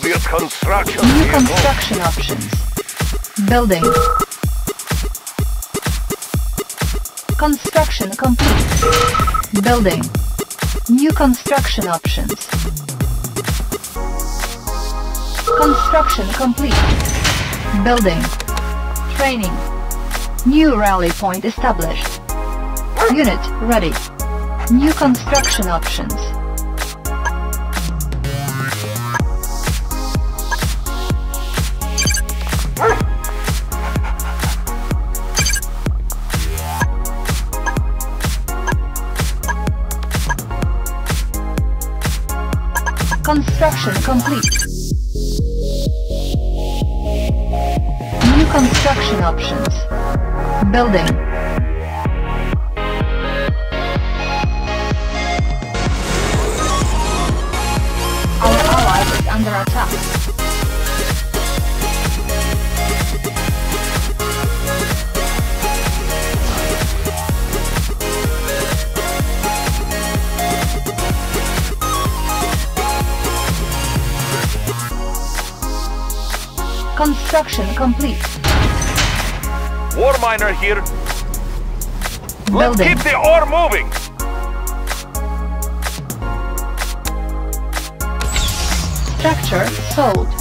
Soviet construction New vehicle. construction options. Building. Construction complete. Building. New construction options. Construction complete. Building. Training. New rally point established. Unit ready. New construction options. Construction complete. New construction options. Building. Our ally is under attack. Construction complete. War miner here. Let's Building. keep the ore moving. Structure sold.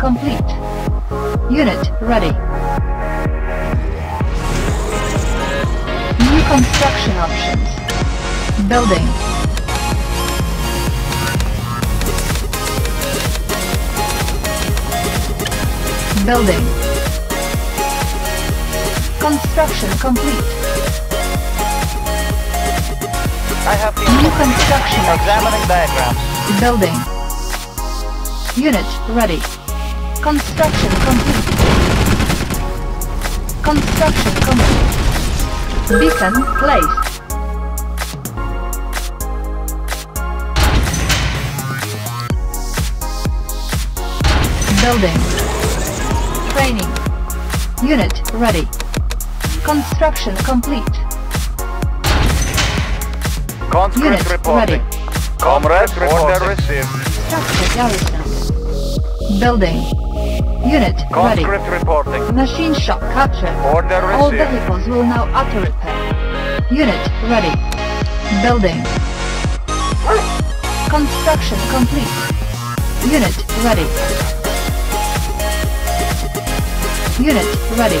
Complete. Unit ready. New construction options. Building. Building. Construction complete. I have the New construction examining diagrams. Building. Unit ready. Construction complete. Construction complete. Beacon placed. Building. Training. Unit ready. Construction complete. Conscript Unit reporting. ready. Comrade, order received. Structure garrison. Building. Unit ready. Conscript reporting. Machine shop captured. Order All vehicles will now auto repair. Unit ready. Building. Construction complete. Unit ready. Unit ready.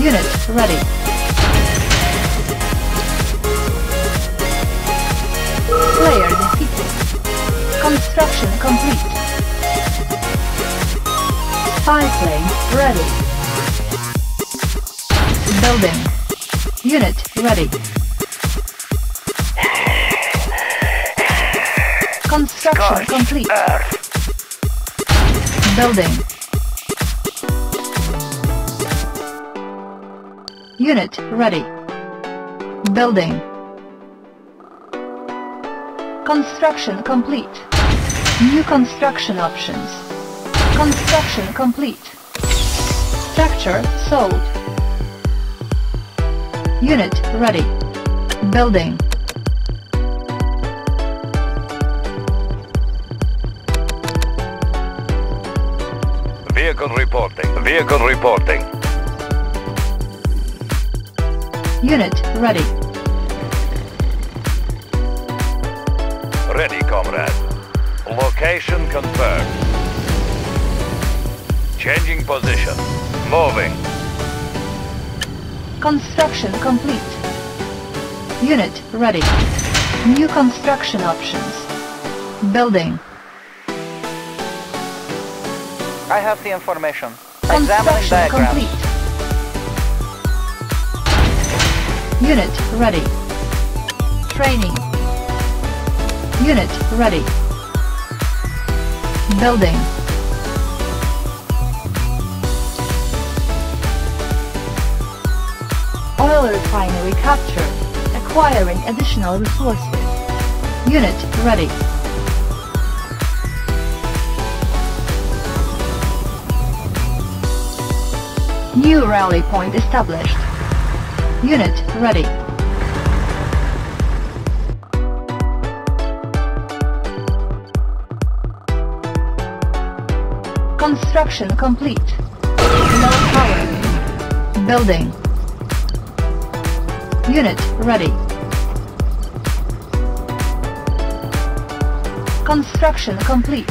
Unit ready. Spy plane ready. Building. Unit ready. Construction complete. Earth. Building. Unit ready. Building. Construction complete. New construction options. Construction complete. Structure sold. Unit ready. Building. Vehicle reporting. Vehicle reporting. Unit ready. Ready, comrade. Location confirmed. Changing position. Moving. Construction complete. Unit ready. New construction options. Building. I have the information. Examining Construction diagrams. complete. Unit ready. Training. Unit ready. Building. Oil refinery captured. Acquiring additional resources. Unit ready. New rally point established. Unit ready. Construction complete. Low power. Building. Unit ready. Construction complete.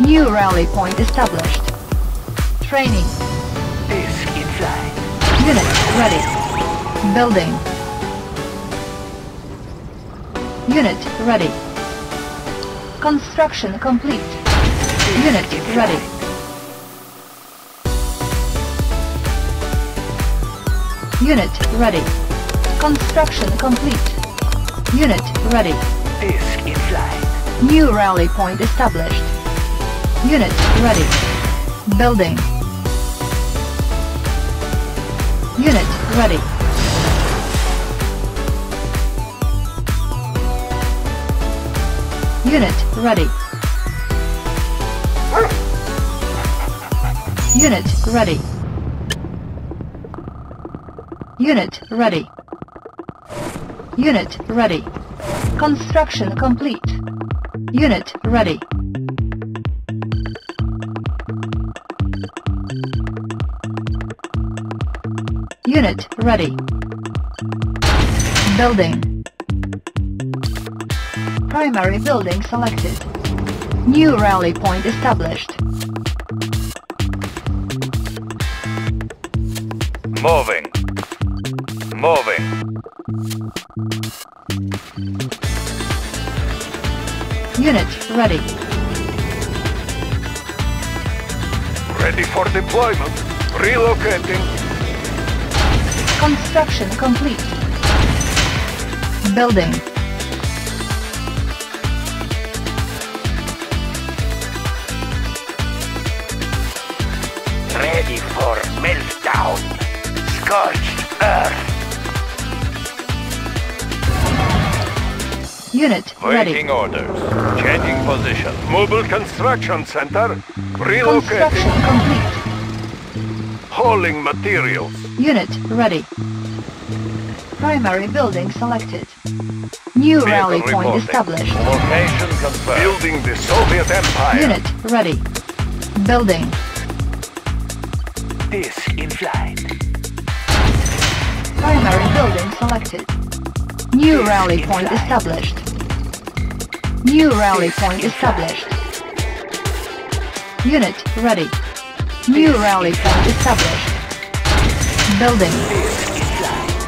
New rally point established. Training. Unit ready. Building. Unit ready. Construction complete. Unit ready. Unit ready. Construction complete. Unit ready. Disk in flight. New rally point established. Unit ready. Building. Unit ready. Unit ready. Unit ready. Unit ready. Unit ready. Construction complete. Unit ready. Unit ready. Building. Primary building selected. New rally point established. Unit ready. Ready for deployment. Relocating. Construction complete. Building. Ready for meltdown. Scorched earth. Unit ready. Waiting orders. Changing position. Mobile construction center. Construction complete. Hauling materials. Unit ready. Primary building selected. New Vehicle rally point reporting. established. Location confirmed. Building the Soviet Empire. Unit ready. Building. This in flight. Primary building selected. New rally point established. New rally point established. Unit ready. New rally point established. Building. This in flight.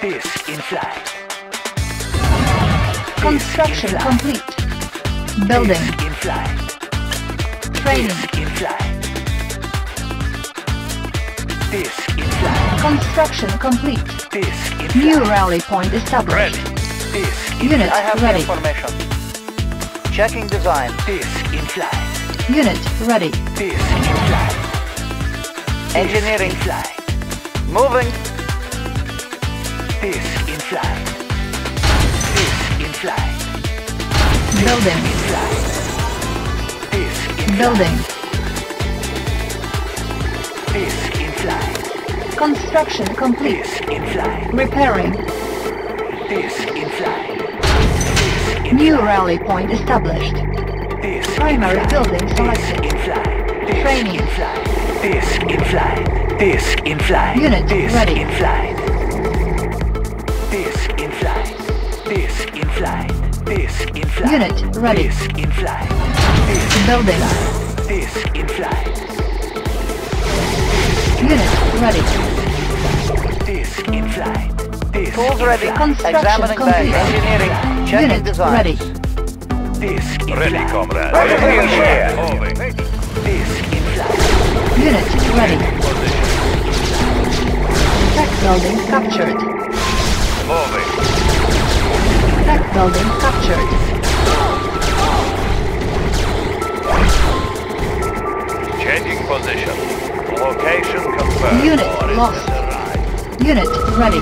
Disk in. Construction complete. Building. In flight. Training. Disk Construction complete. In New rally point established. Ready. In Unit I have ready. information. Checking design. Disk in flight. Unit ready. Disk in flight. Engineering. In. Moving. Disk in flight. Disk in flight. Building. In flight. Disk in Building. flight. Disk in flight. Construction complete. Disk in flight. Repairing. Disk in flight. Disk in New rally point established. Disk Primary in flight. building Disk selected. in flight. Disk Training. in flight. Disk in flight. Disk in flight. Unit Disk ready. in flight. Disk in flight. Disk in flight. Disk in flight. Unit ready. Disk in flight. Disk Building. Disk in flight. Unit ready. Disk in flight. Disk Tools in ready. flight. Construction Examining back. complete. Engineering. Checking Unit design. ready. Disk in Ready, flight. comrade. Ready for Moving. share. Moving. Disk in flight. Unit ready. Position. Tech building captured. Moving. Tech building captured. Changing position. Location confirmed. Unit lost. Unit ready.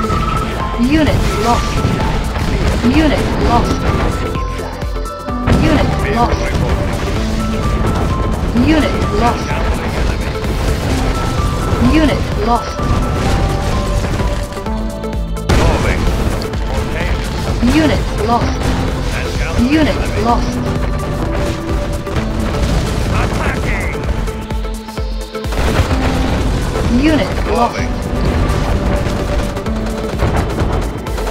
Unit lost. Unit lost. Unit lost. Unit lost. Unit lost. Unit lost. Unit lost. Unit lost. Moving.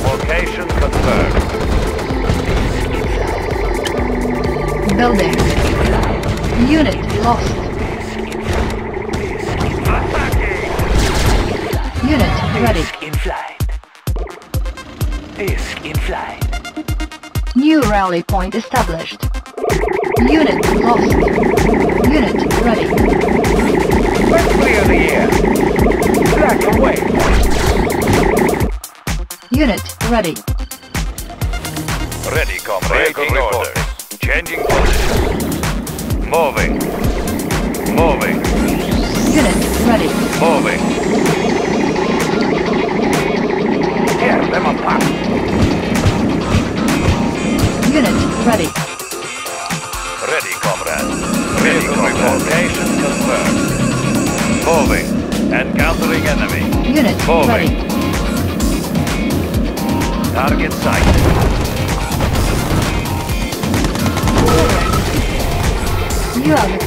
Location confirmed. Building. Unit lost. Attacking. Unit ready. Disk in flight. Disk in flight. New rally point established. Unit lost. Unit ready. Let's clear the air. Flag away. Unit ready. Ready, comrade. Breaking orders. Changing position. Moving. Moving. Target sighted. You have